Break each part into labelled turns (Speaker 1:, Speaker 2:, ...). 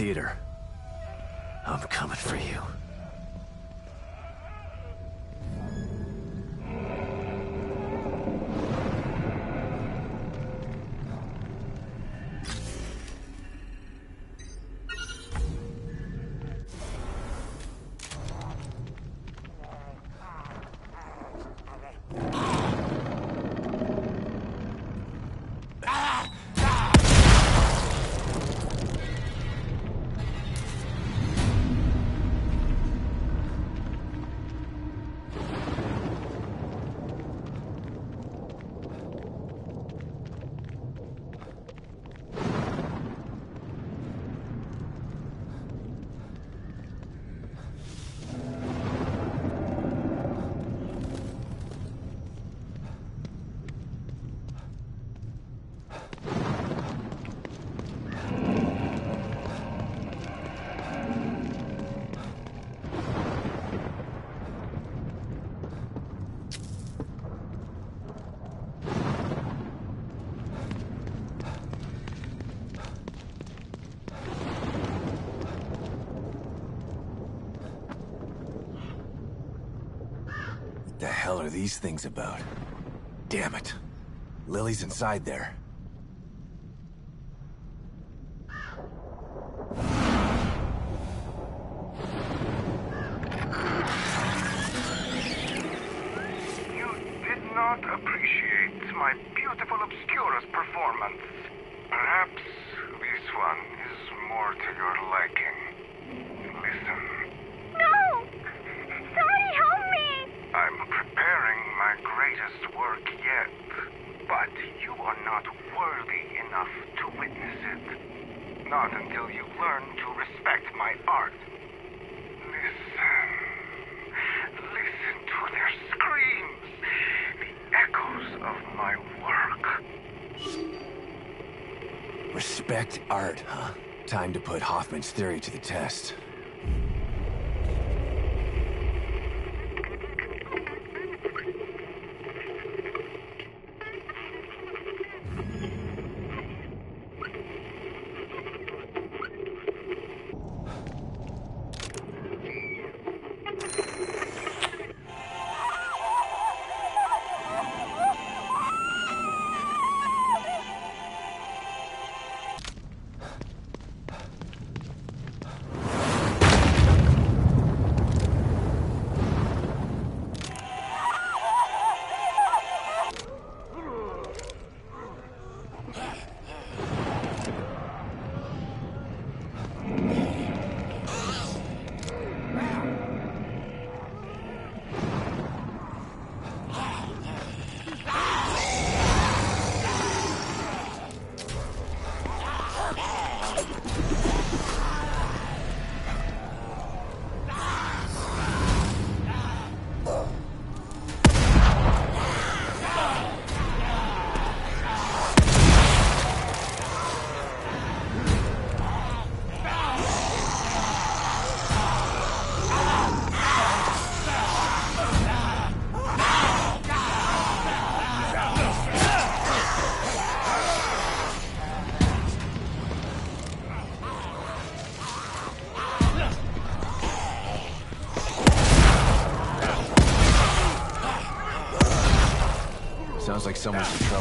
Speaker 1: theater. Are these things about? Damn it. Lily's inside there.
Speaker 2: You did not appreciate my beautiful Obscurus performance. Perhaps this one is more to your liking. Listen,
Speaker 3: No! Somebody help me!
Speaker 2: I'm preparing my greatest work yet, but you are not worthy enough to witness it. Not until you learn to respect my art. Listen. Listen to their screams. The echoes of my work.
Speaker 1: Respect art, huh? Time to put Hoffman's theory to the test. Sounds like someone's in trouble.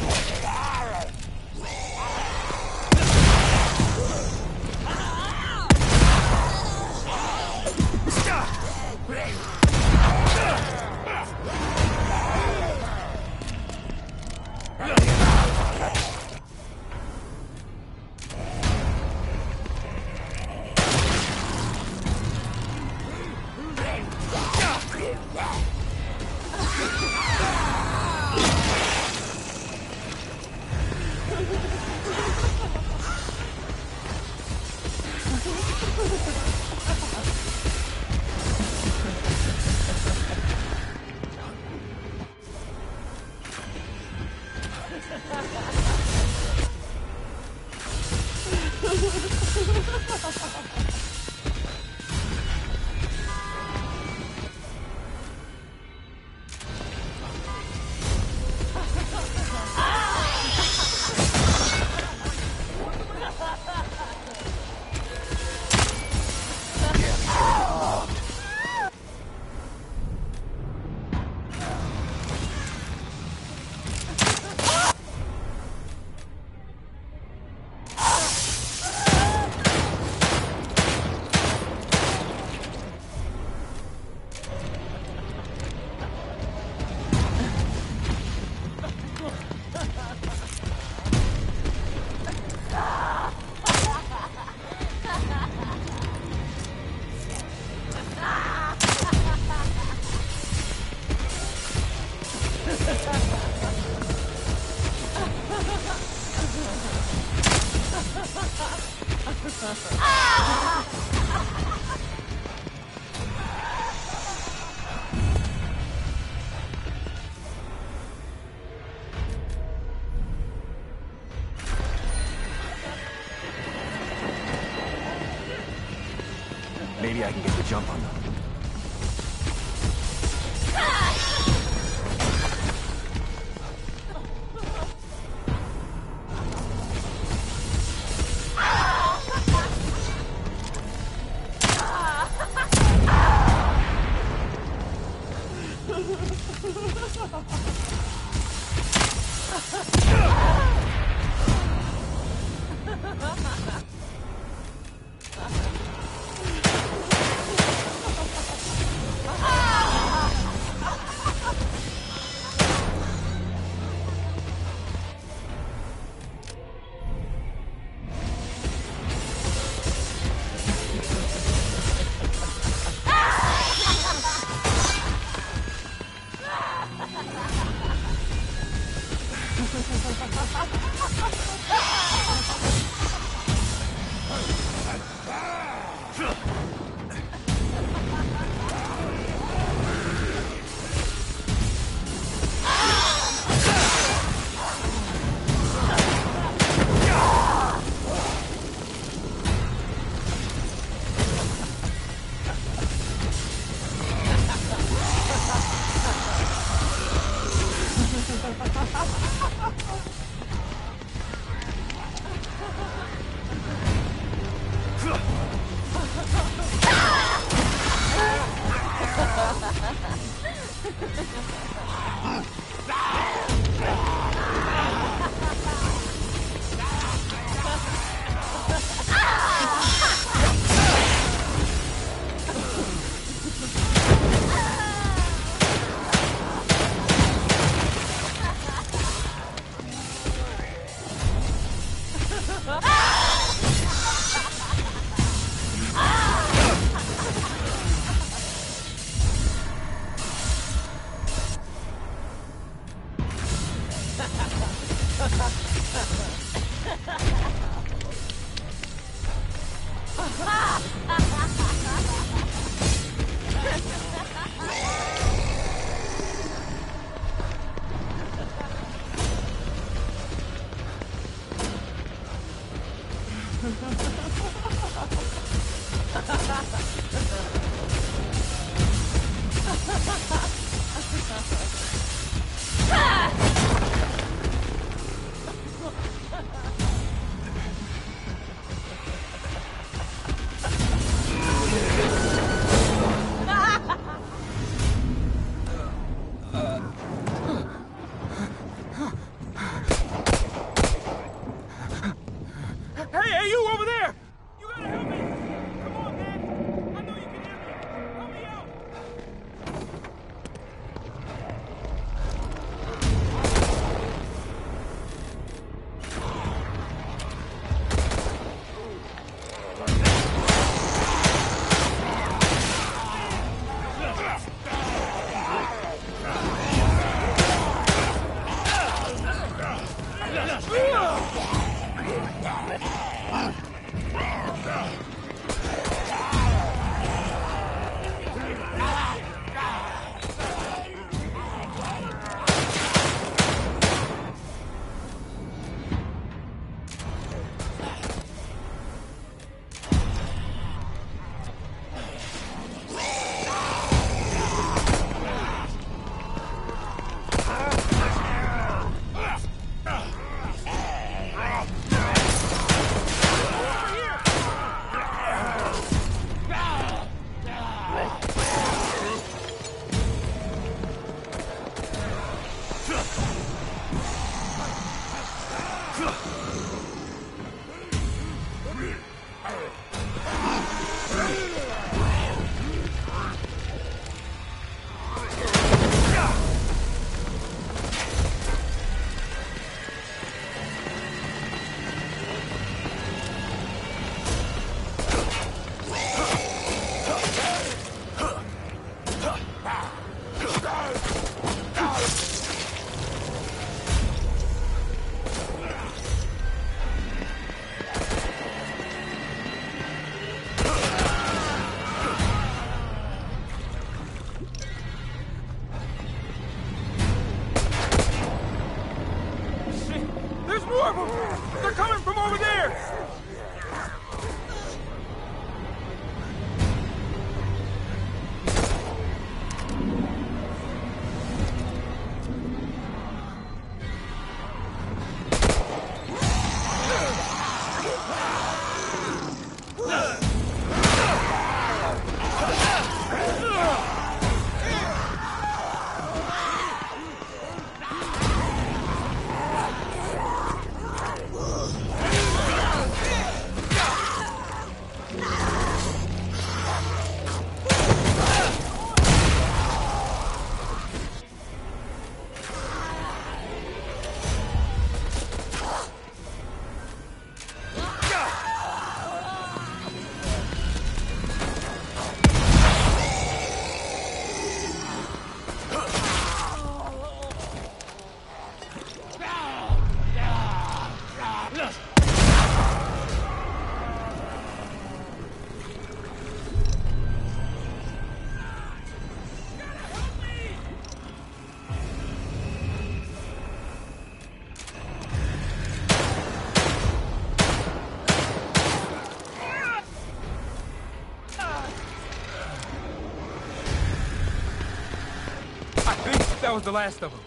Speaker 4: Was the last of them.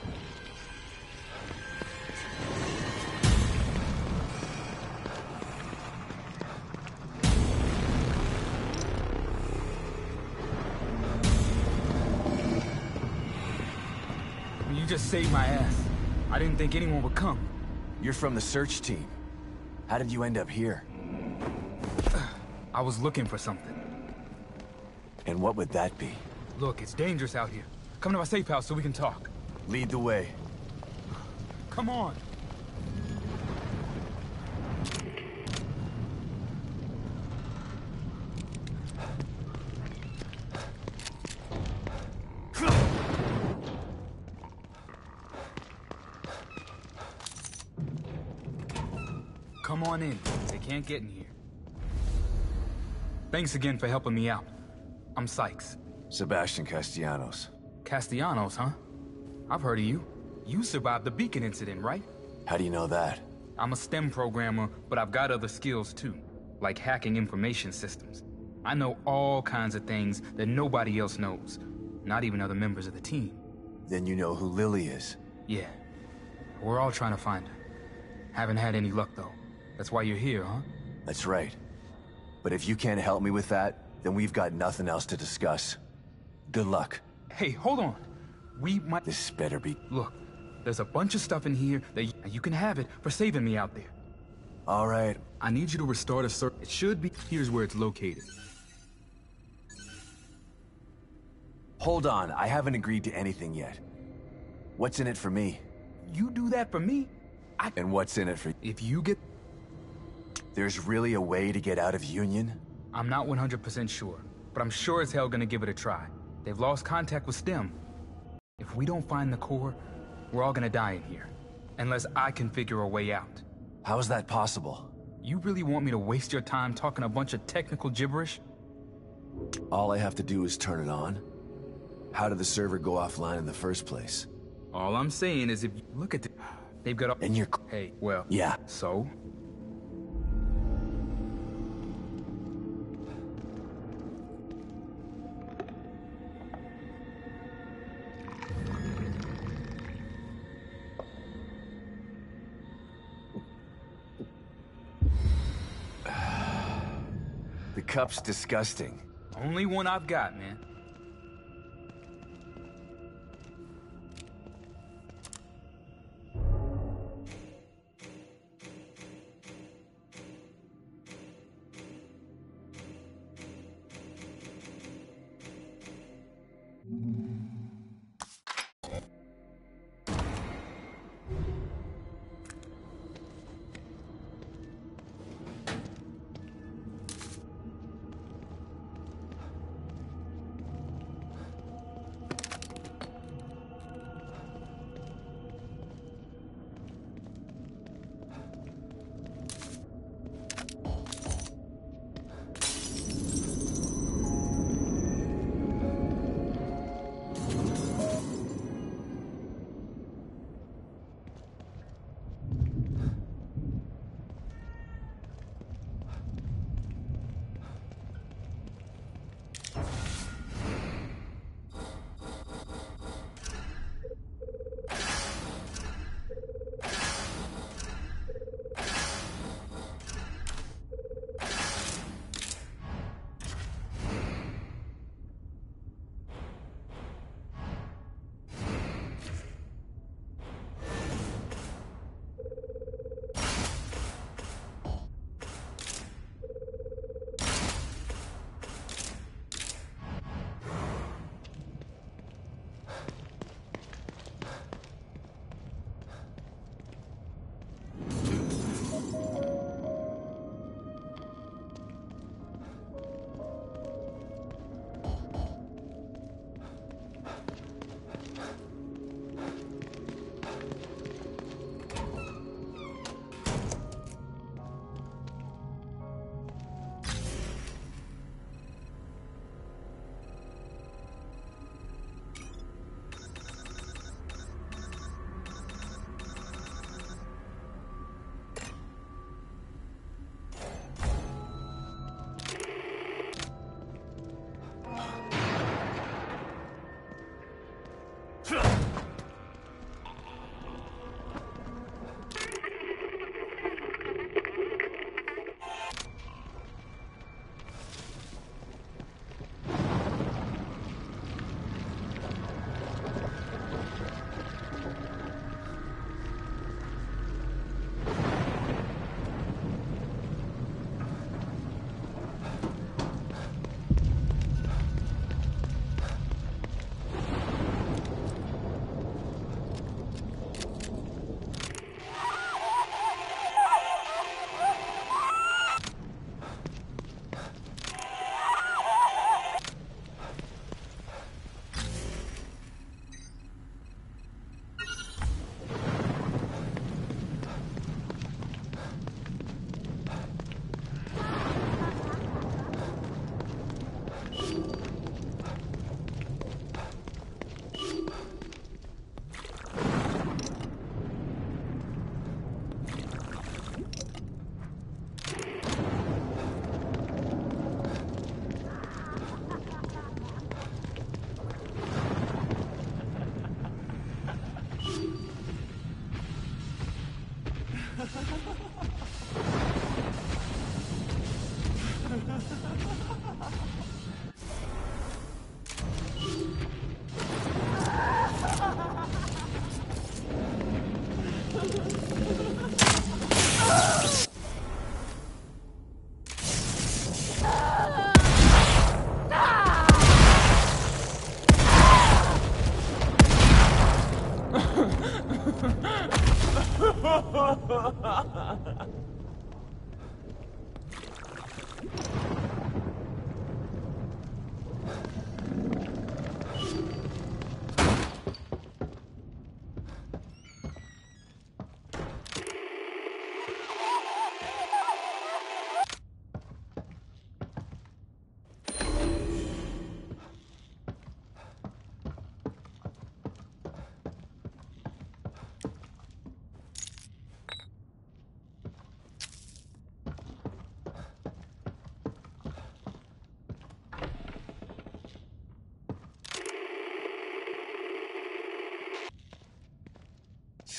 Speaker 4: You just saved my ass. I didn't think anyone would come.
Speaker 1: You're from the search team. How did you end up here?
Speaker 4: I was looking for something.
Speaker 1: And what would that be?
Speaker 4: Look, it's dangerous out here. Come to my safe house so we can talk.
Speaker 1: Lead the way.
Speaker 4: Come on. Come on in. They can't get in here. Thanks again for helping me out. I'm Sykes.
Speaker 1: Sebastian Castellanos.
Speaker 4: Castellanos, huh? I've heard of you. You survived the Beacon incident, right?
Speaker 1: How do you know that?
Speaker 4: I'm a STEM programmer, but I've got other skills too, like hacking information systems. I know all kinds of things that nobody else knows, not even other members of the team.
Speaker 1: Then you know who Lily is.
Speaker 4: Yeah, we're all trying to find her. Haven't had any luck though. That's why you're here, huh?
Speaker 1: That's right. But if you can't help me with that, then we've got nothing else to discuss. Good luck.
Speaker 4: Hey, hold on. We might.
Speaker 1: This better be...
Speaker 4: Look, there's a bunch of stuff in here that you can have it for saving me out there.
Speaker 1: All right.
Speaker 4: I need you to restore the ser- It should be. Here's where it's located.
Speaker 1: Hold on, I haven't agreed to anything yet. What's in it for me?
Speaker 4: You do that for me? I.
Speaker 1: And what's in it for...
Speaker 4: If you get.
Speaker 1: There's really a way to get out of Union?
Speaker 4: I'm not 100% sure, but I'm sure as hell gonna give it a try. They've lost contact with STEM. If we don't find the core, we're all gonna die in here. Unless I can figure a way out.
Speaker 1: How is that possible?
Speaker 4: You really want me to waste your time talking a bunch of technical gibberish?
Speaker 1: All I have to do is turn it on? How did the server go offline in the first place?
Speaker 4: All I'm saying is if you look at the, they've got a.
Speaker 1: And you're...
Speaker 4: Hey, well.
Speaker 1: Yeah.
Speaker 4: So?
Speaker 1: Cup's disgusting.
Speaker 4: Only one I've got, man.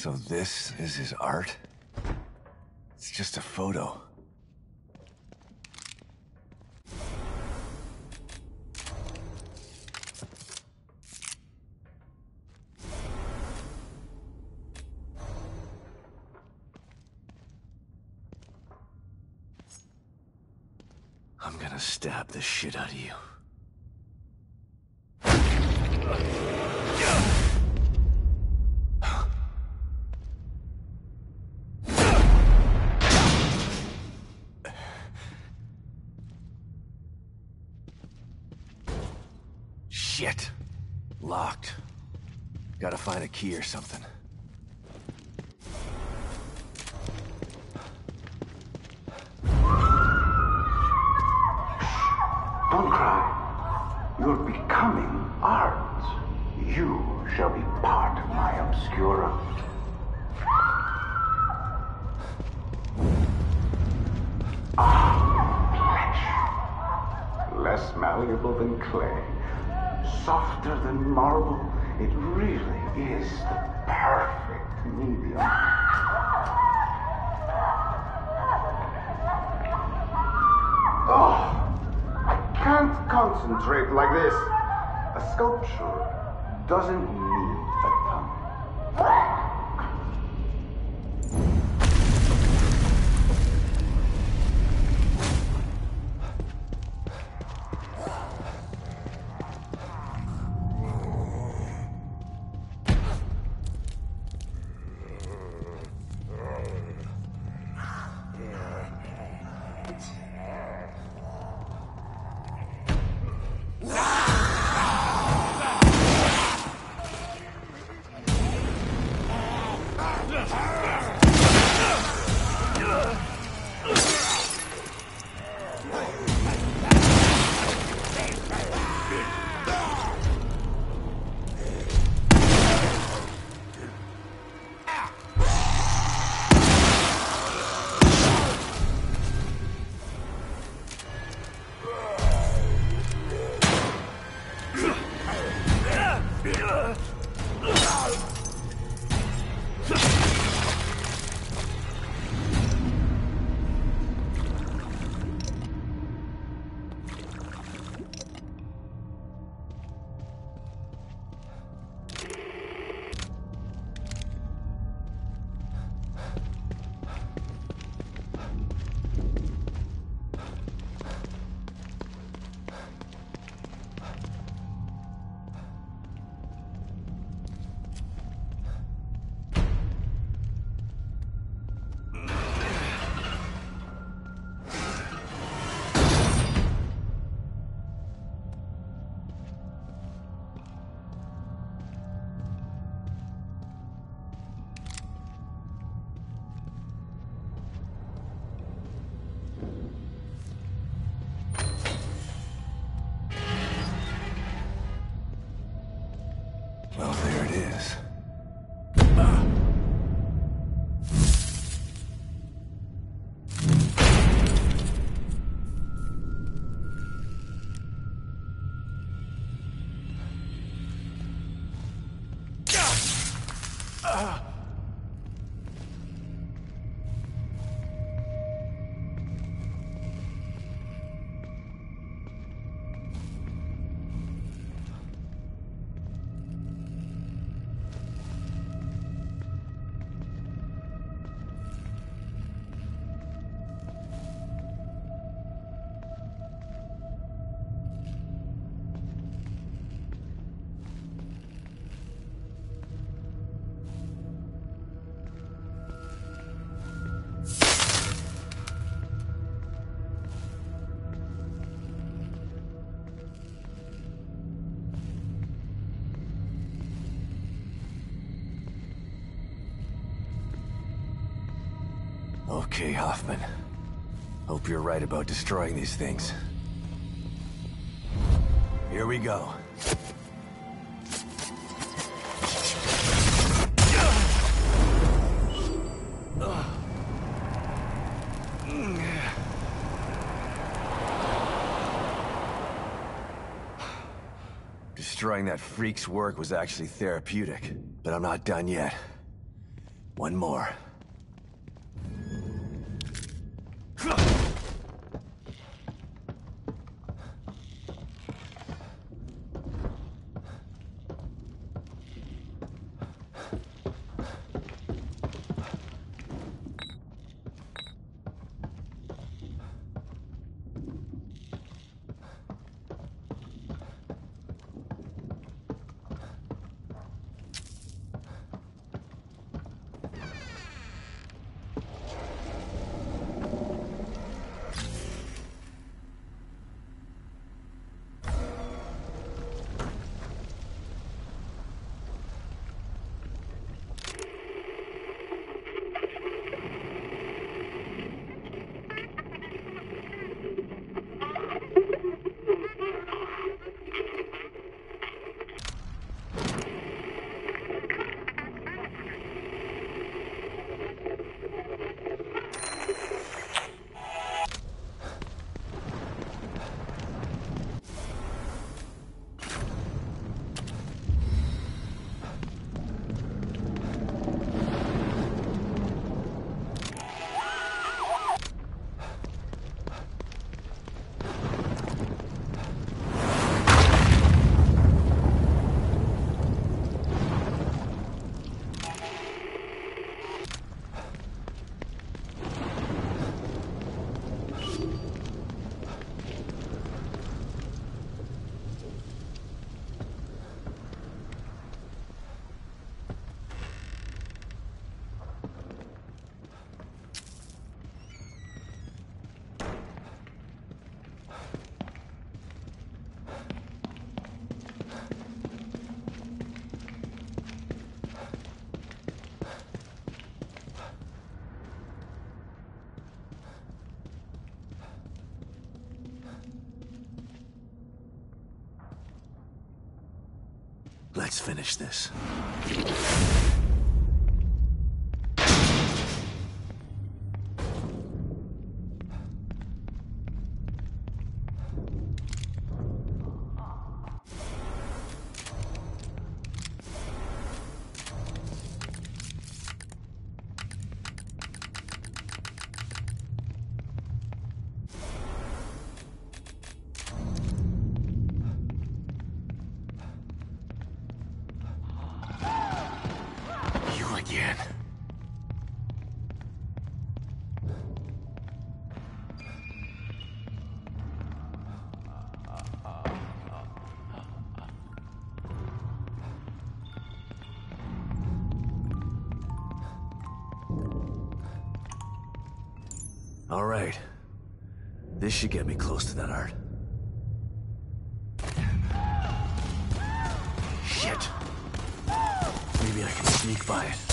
Speaker 2: So this is his art? It's just a photo. I'm gonna stab the shit out of you. Something. Okay, Hoffman. Hope you're right about destroying these things. Here we go. Destroying that freak's work was actually therapeutic, but I'm not done yet.
Speaker 1: One more. Let's finish this. All right. This should get me close to that art. Shit. Maybe I can sneak by it.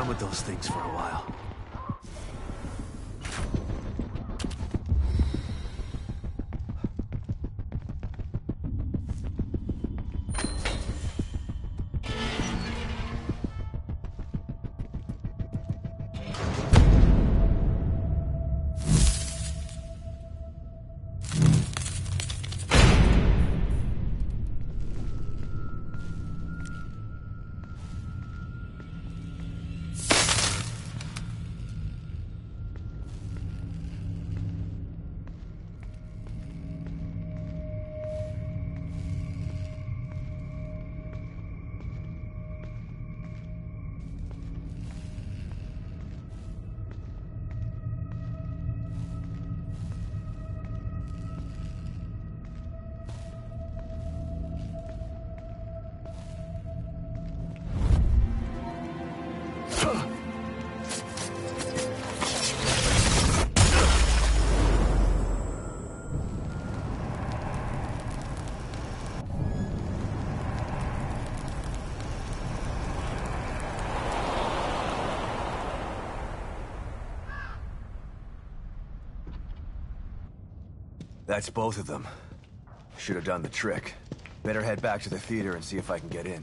Speaker 1: Done with those things for a while. That's both of them. Should have done the trick. Better head back to the theater and see if I can get in.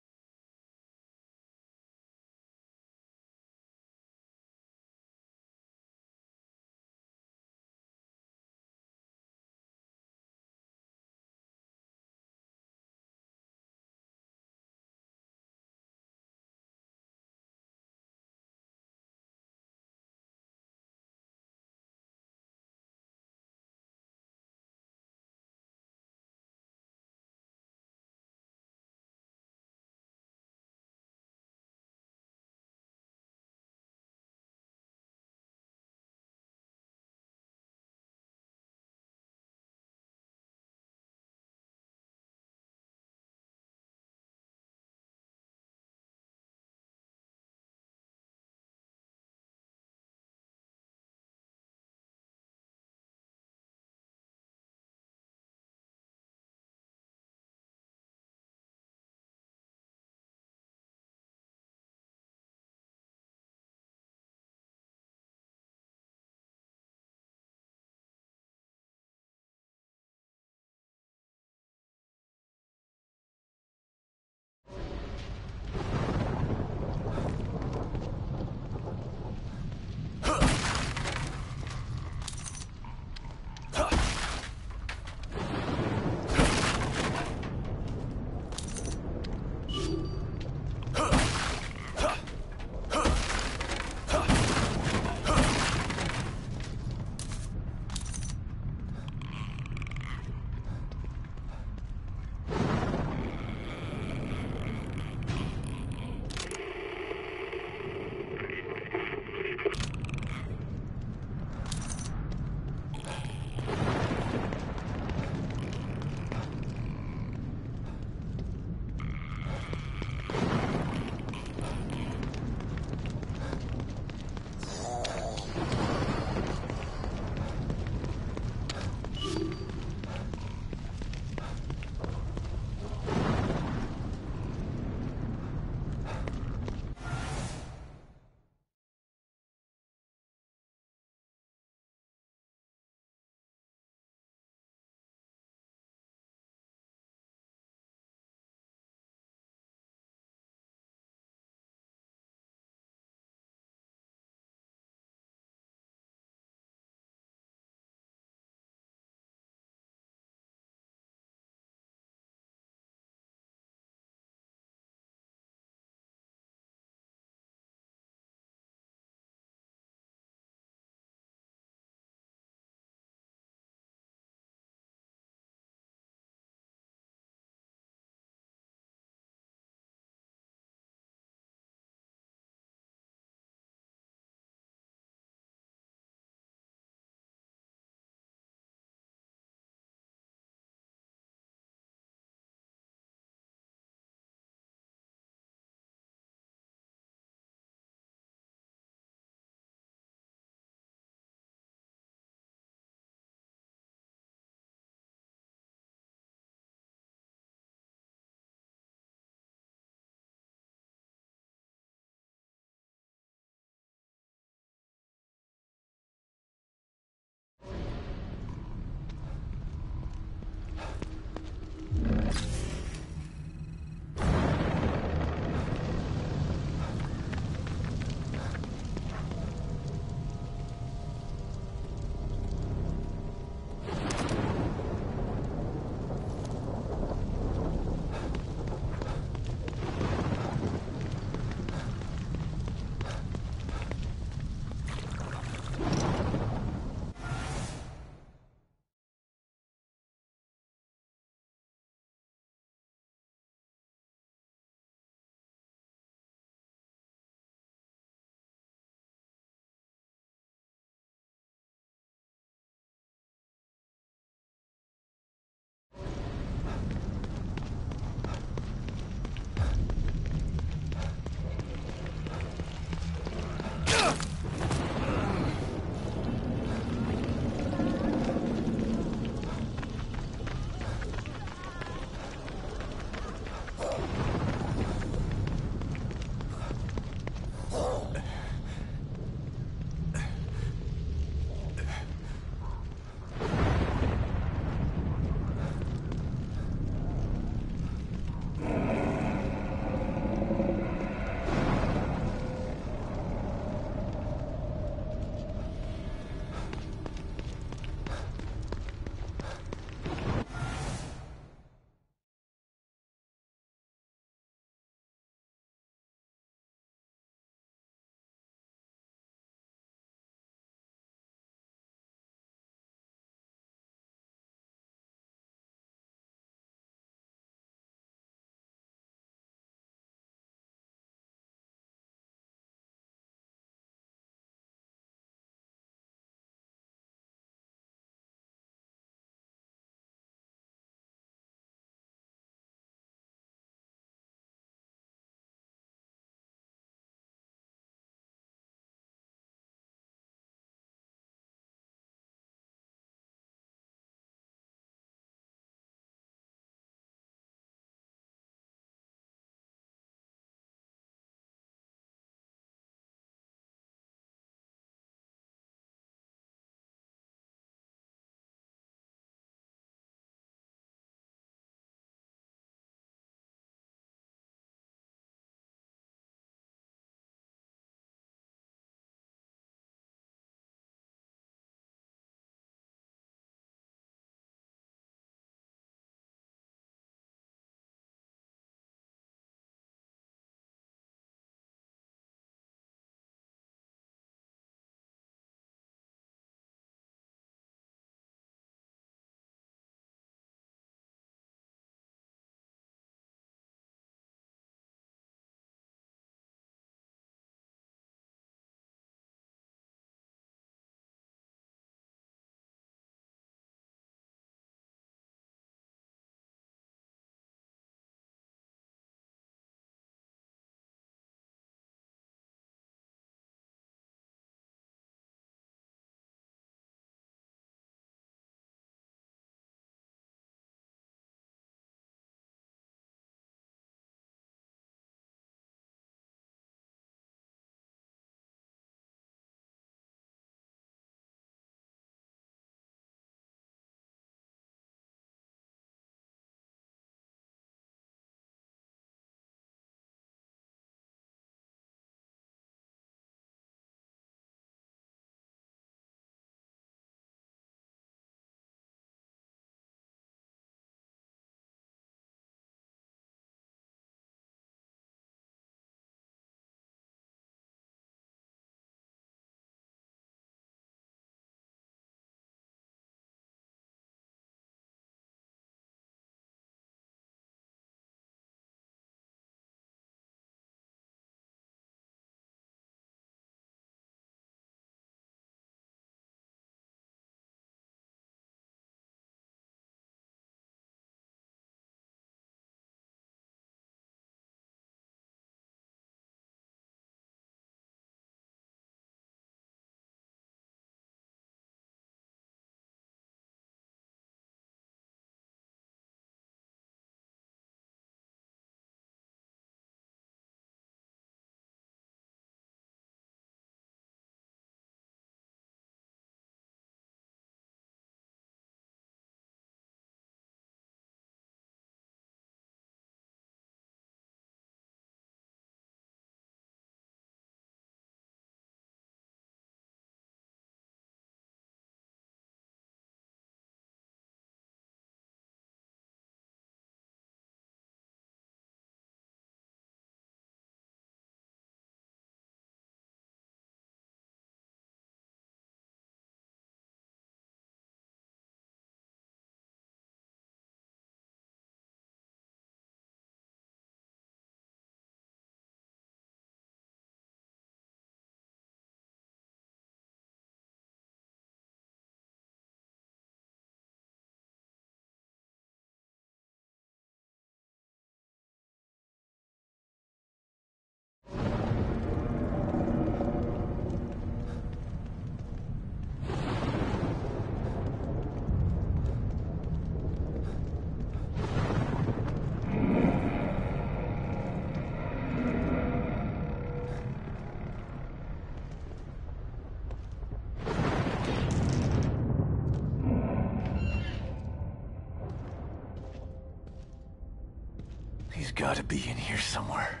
Speaker 1: Gotta be in here somewhere.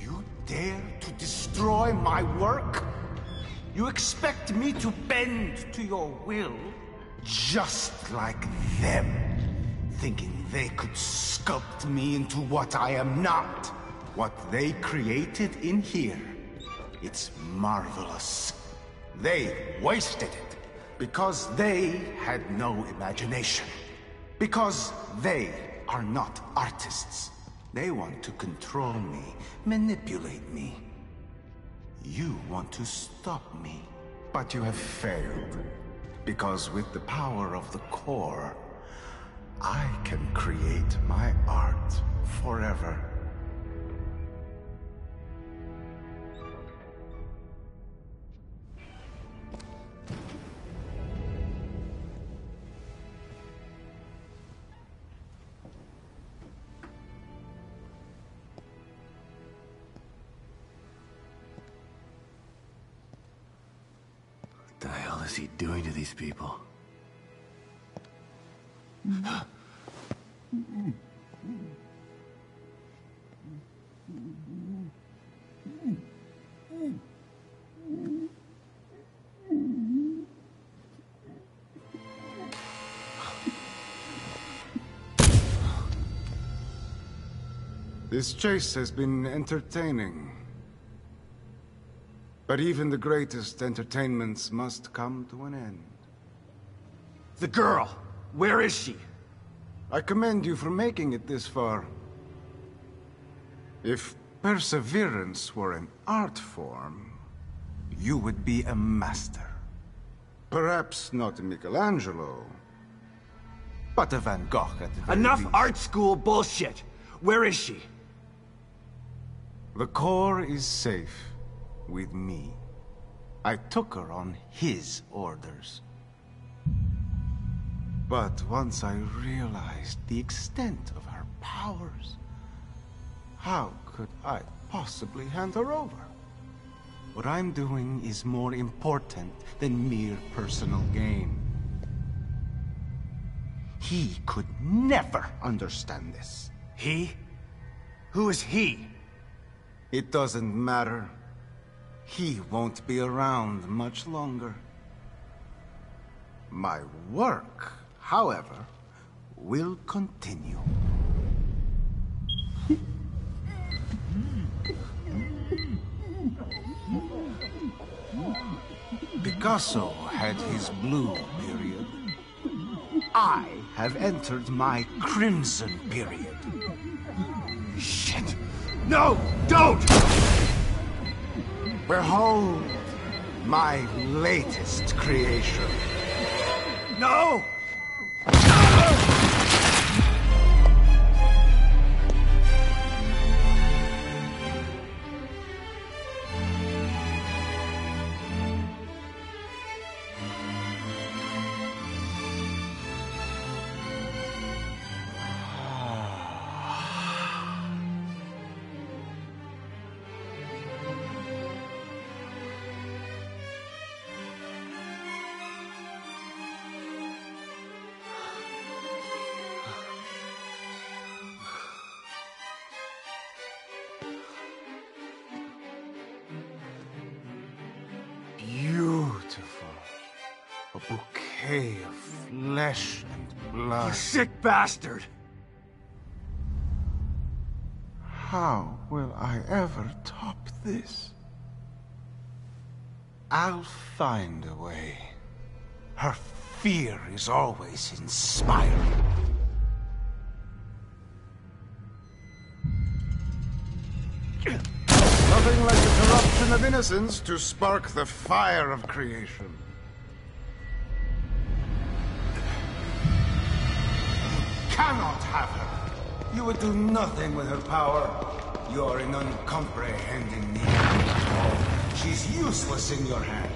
Speaker 2: You dare to destroy my work? You expect me to bend to your will? Just like them, thinking they could sculpt me into what I am not. What they created in here, it's marvelous. They wasted it because they had no imagination. Because they are not artists. They want to control me, manipulate me. You want to stop me, but you have failed. Because with the power of the core, I can create my art forever.
Speaker 1: Doing to these people?
Speaker 2: This chase has been entertaining. But even the greatest entertainments must come to an end.
Speaker 5: The girl! Where is she?
Speaker 2: I commend you for making it this far. If perseverance were an art form, you would be a master. Perhaps not Michelangelo, but a Van Gogh at the
Speaker 5: Enough
Speaker 2: least.
Speaker 5: art school bullshit! Where is she?
Speaker 2: The core is safe with me. I took her on his orders. But once I realized the extent of her powers, how could I possibly hand her over? What I'm doing is more important than mere personal gain. He could never understand this.
Speaker 5: He? Who is he?
Speaker 2: It doesn't matter. He won't be around much longer. My work, however, will continue. Picasso had his blue period. I have entered my crimson period.
Speaker 5: Shit! No! Don't!
Speaker 2: Behold my latest creation.
Speaker 5: No! Sick bastard!
Speaker 2: How will I ever top this? I'll find a way. Her fear is always inspiring. Nothing like the corruption of innocence to spark the fire of creation. Cannot have her. You would do nothing with her power. You are an uncomprehending need. She's useless in your hands.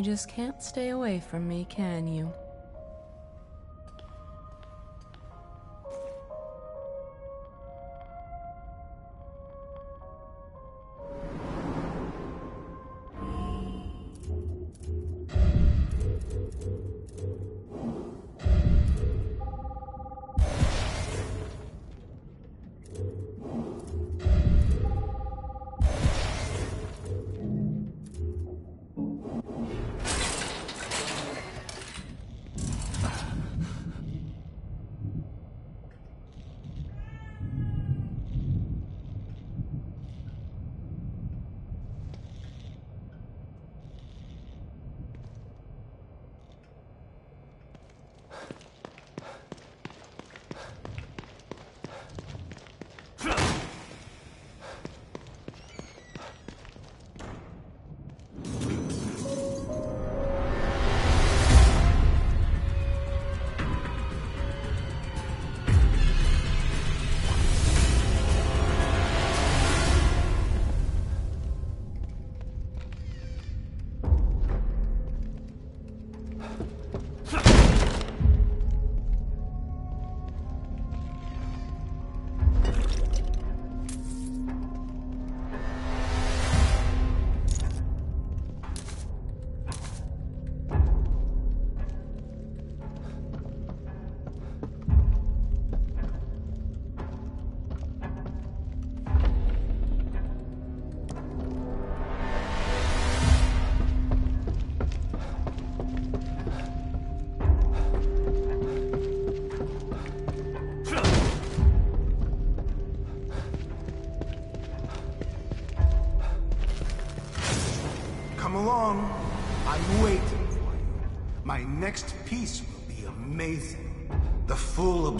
Speaker 1: You
Speaker 6: just can't stay away from me, can you?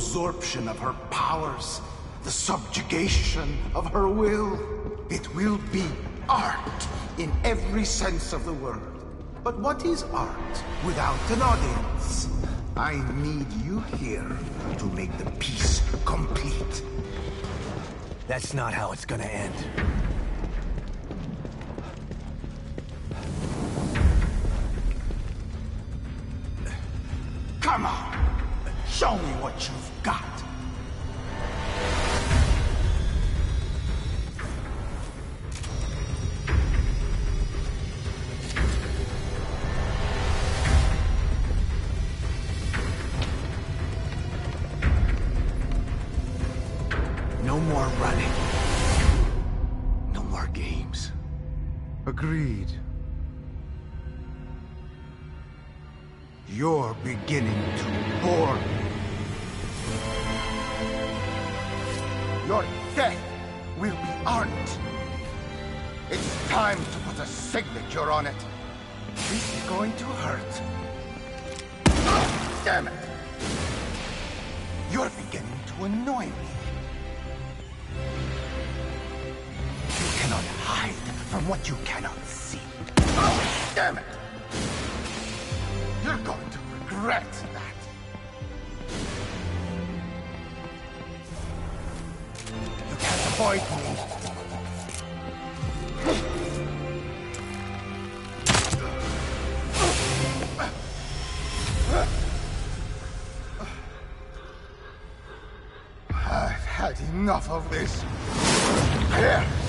Speaker 2: Absorption of her powers, the subjugation of her will. It will be art in every sense of the word. But what is art without an audience? I need you here to make the piece complete.
Speaker 1: That's not how it's gonna end.
Speaker 2: Going to hurt. Damn it! You're beginning to annoy me. You cannot hide from what you cannot see. Damn it! You're going to regret that. You can't avoid me. enough of this. Here.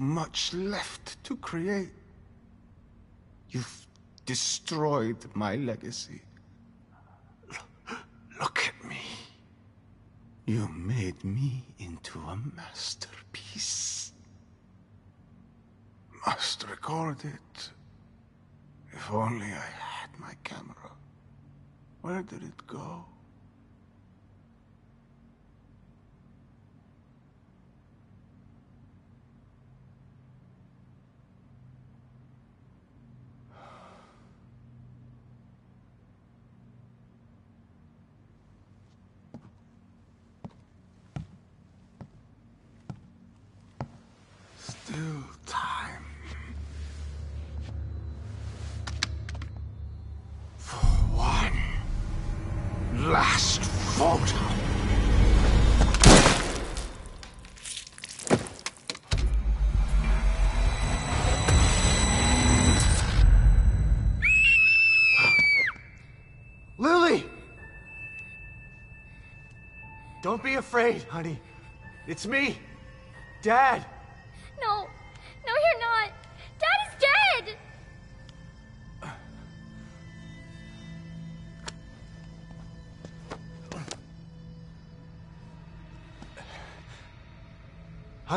Speaker 2: much left to create. You've destroyed my legacy. L look at me. You made me into a masterpiece. Must record it. If only I had my camera. Where did it go? Photo.
Speaker 1: Lily! Don't be afraid, honey. It's me, Dad.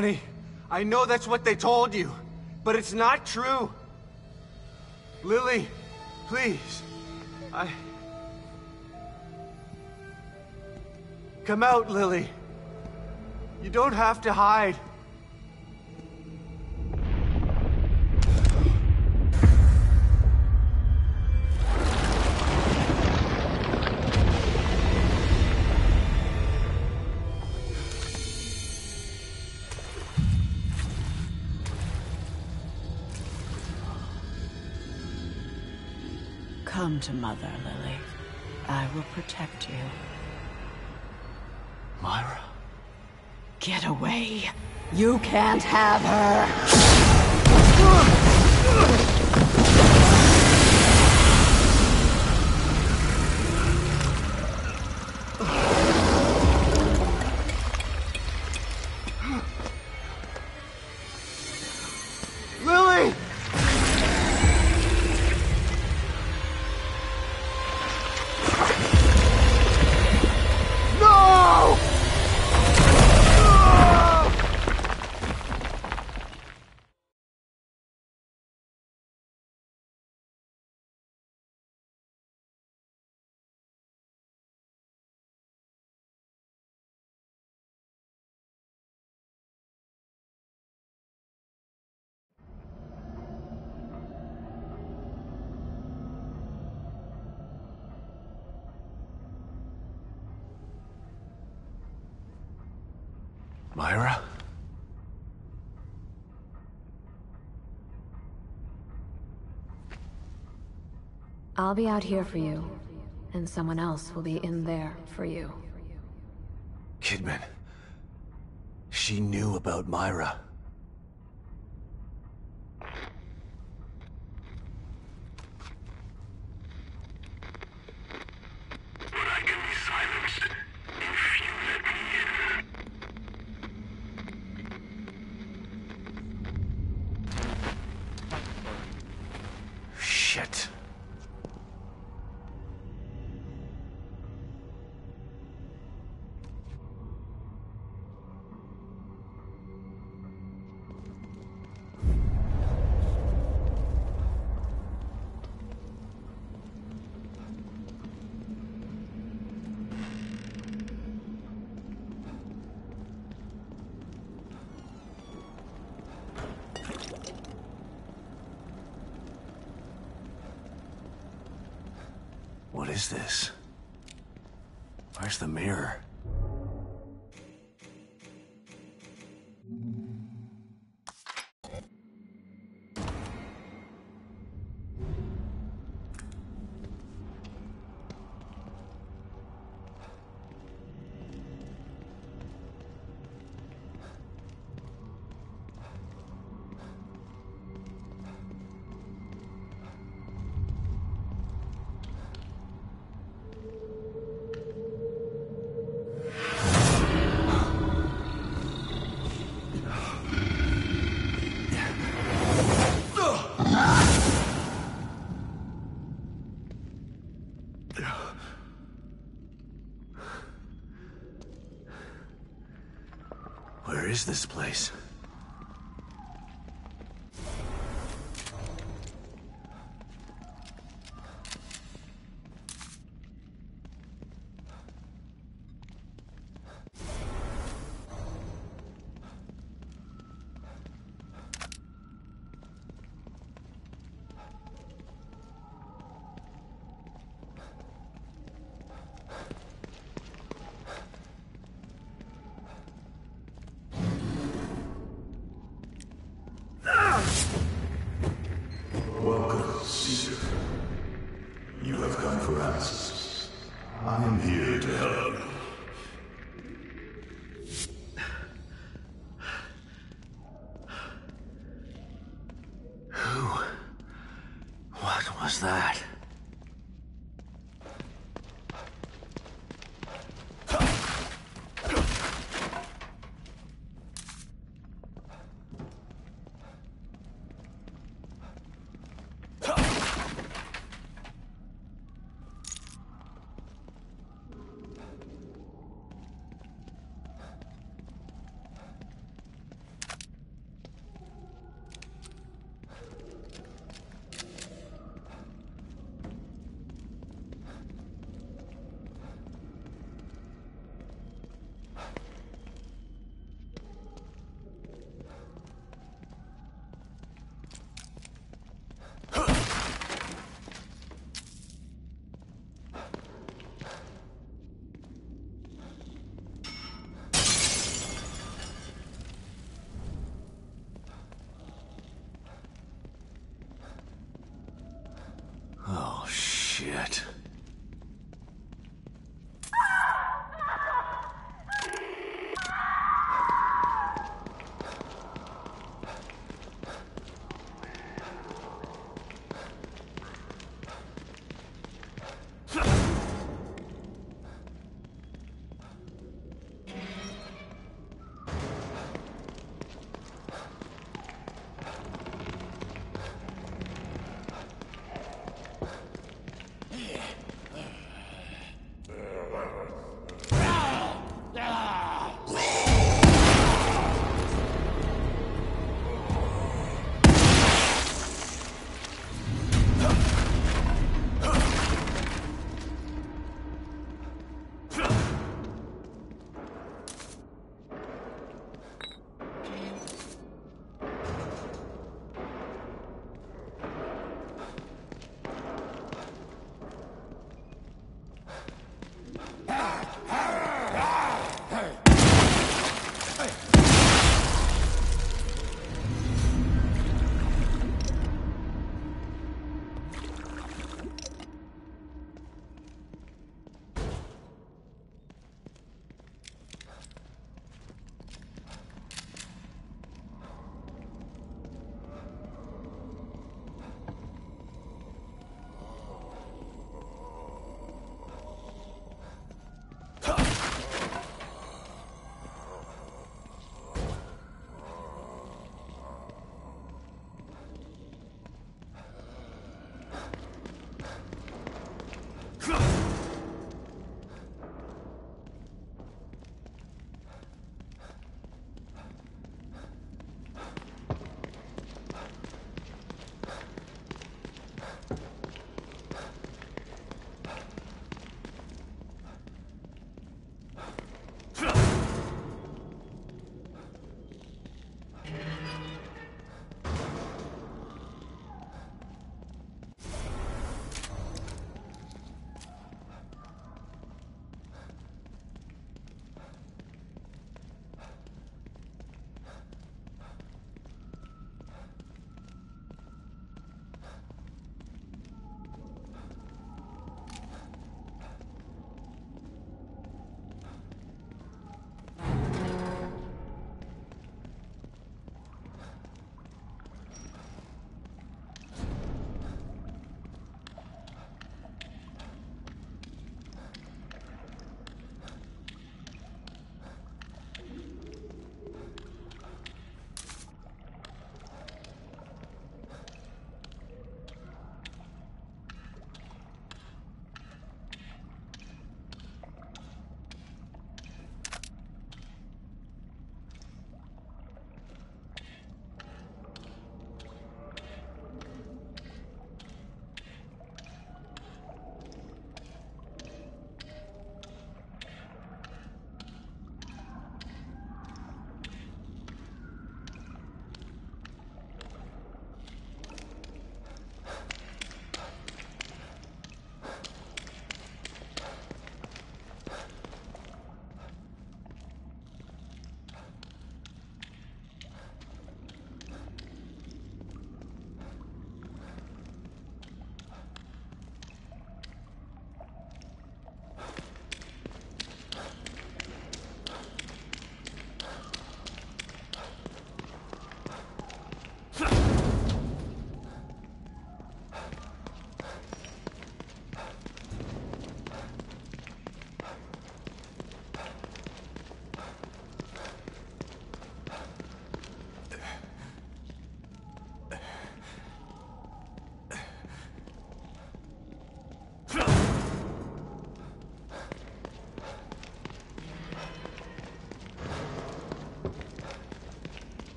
Speaker 1: Honey, I know that's what they told you, but it's not true. Lily, please. I. Come out, Lily. You don't have to hide.
Speaker 7: To Mother, Lily. I will protect you.
Speaker 1: Myra?
Speaker 7: Get away. You can't have her.
Speaker 8: I'll be out here for you, and someone else will be in there for you.
Speaker 1: Kidman. She knew about Myra. This place?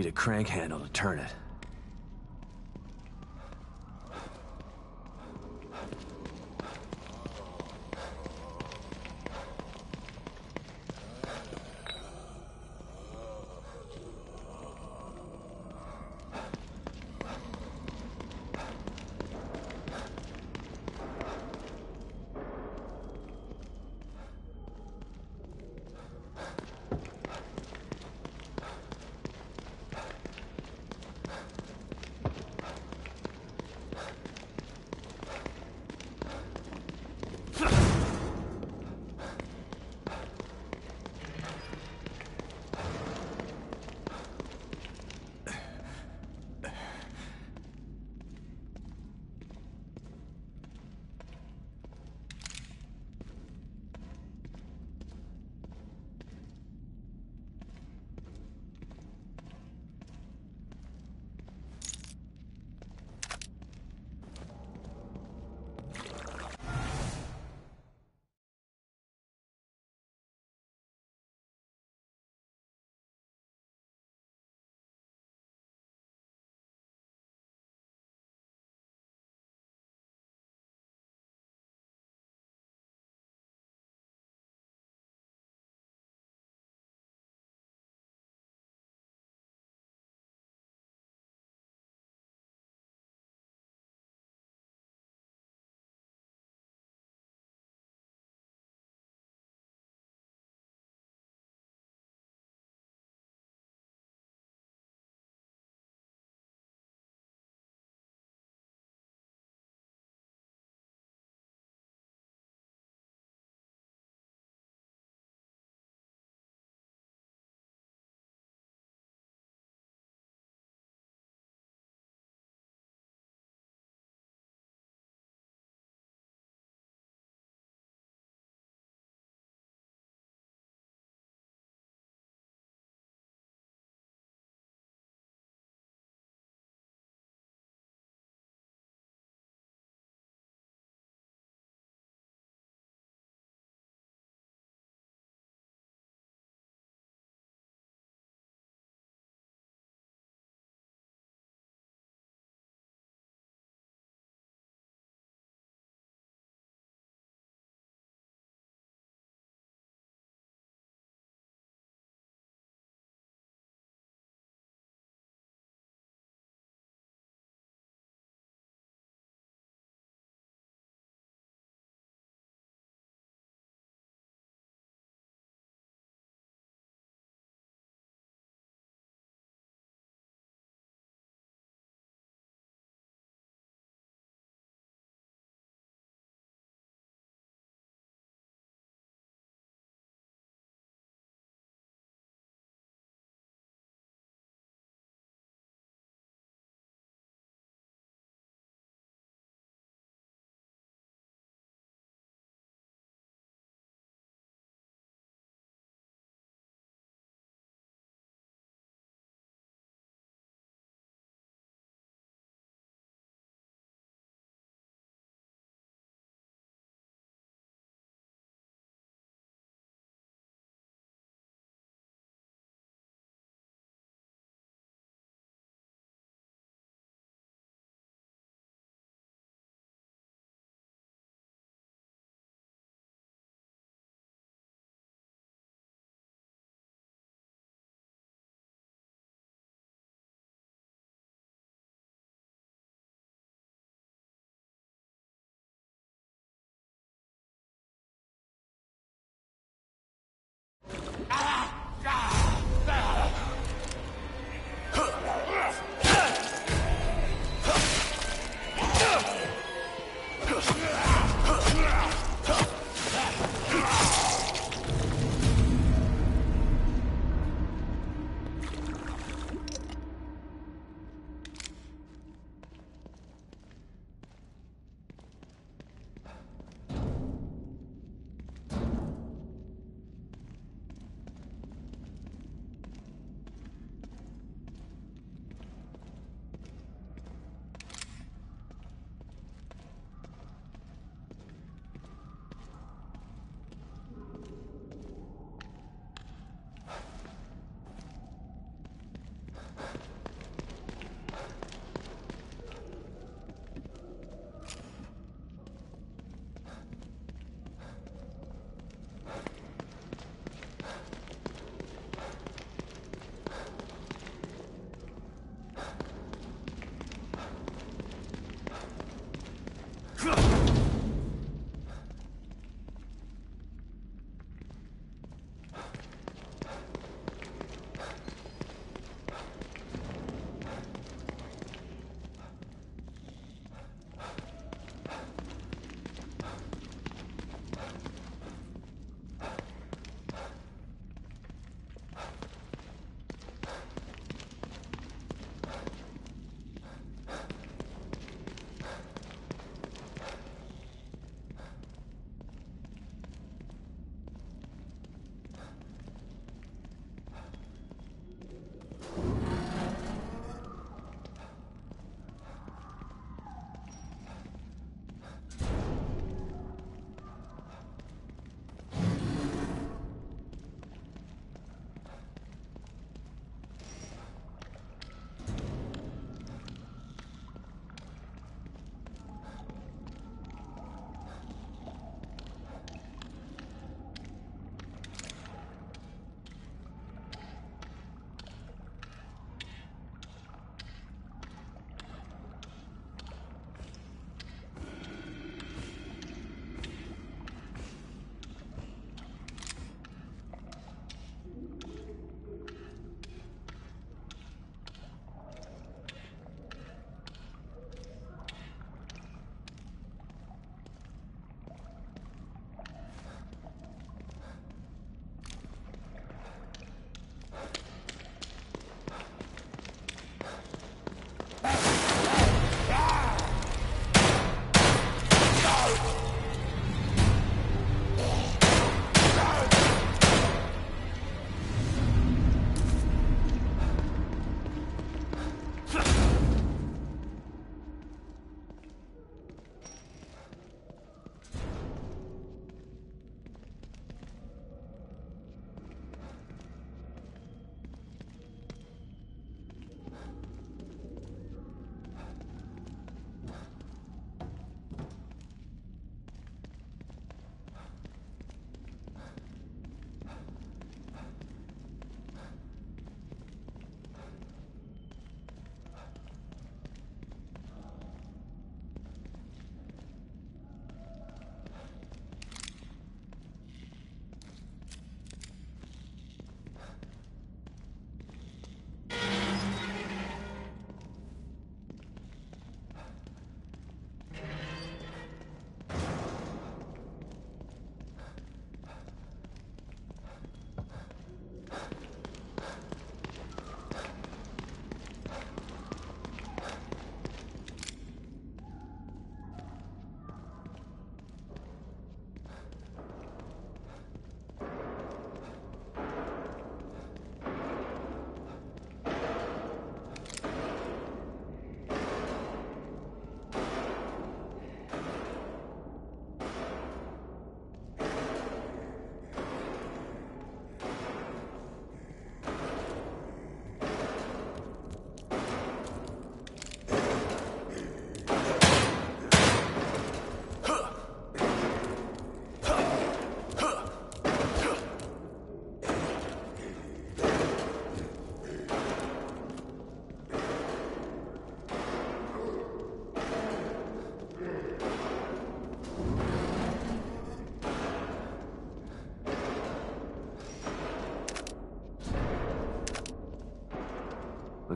Speaker 1: Need a crank handle to turn it.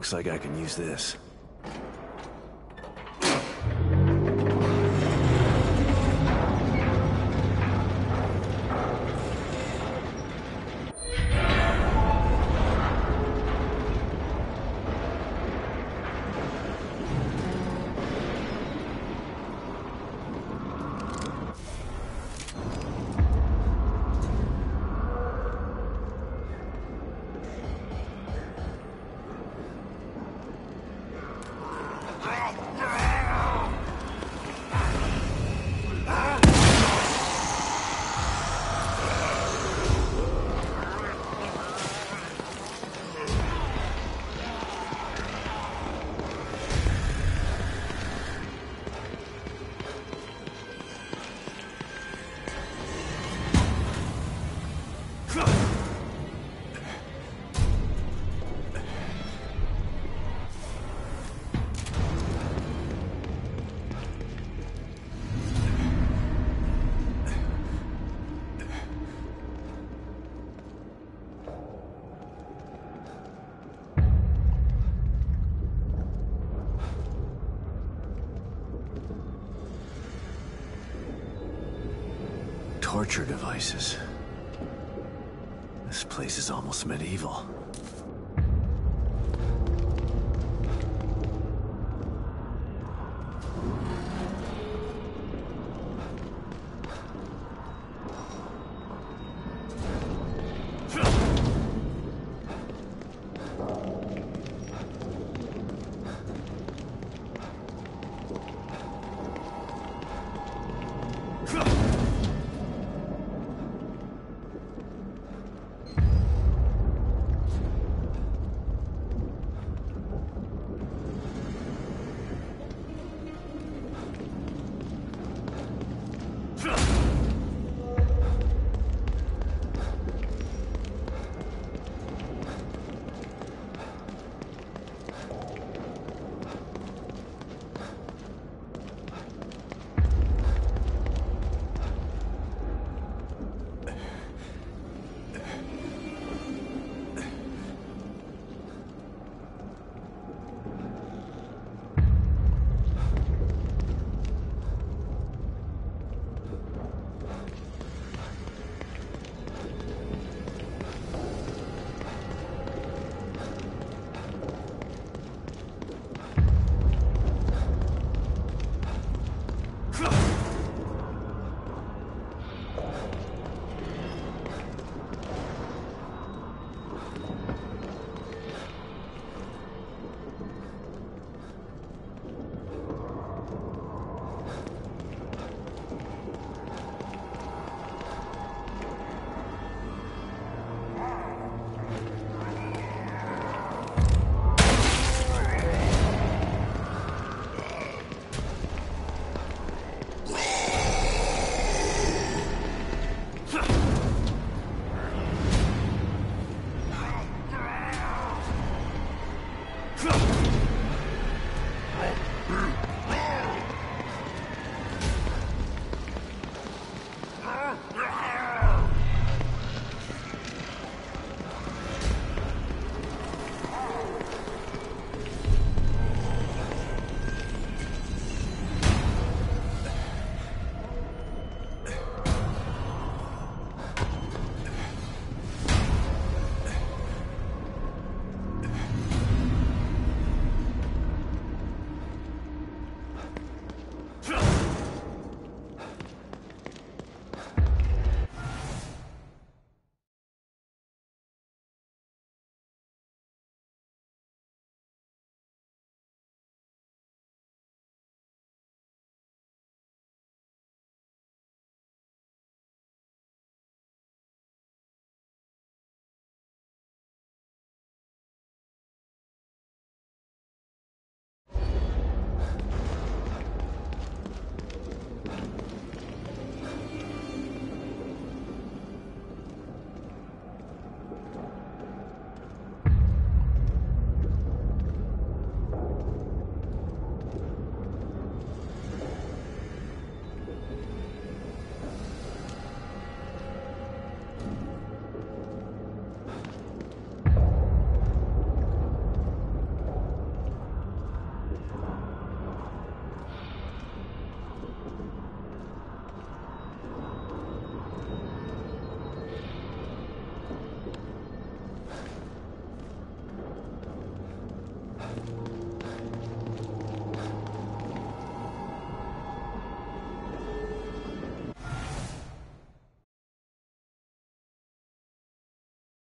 Speaker 1: Looks like I can use this. Torture devices. This place is almost medieval.